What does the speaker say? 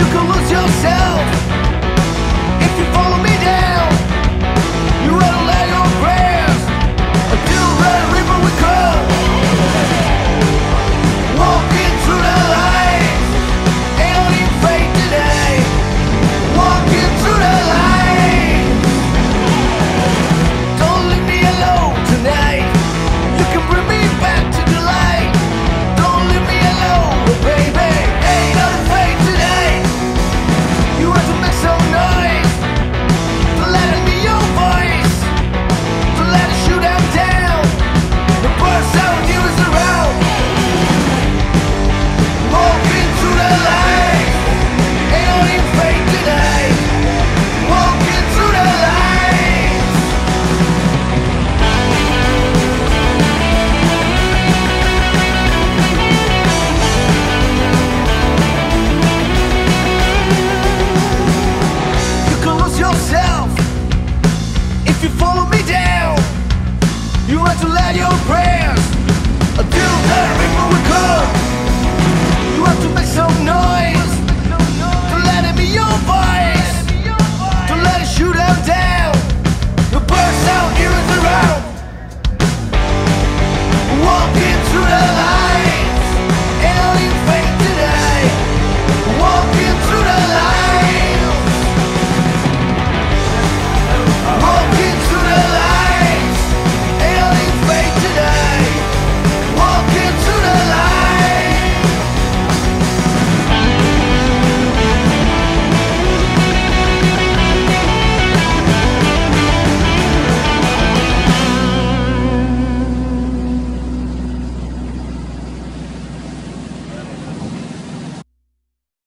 You can lose yourself if you follow me. yourself. If you follow